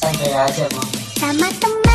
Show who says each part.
Speaker 1: 三个牙签
Speaker 2: 吗？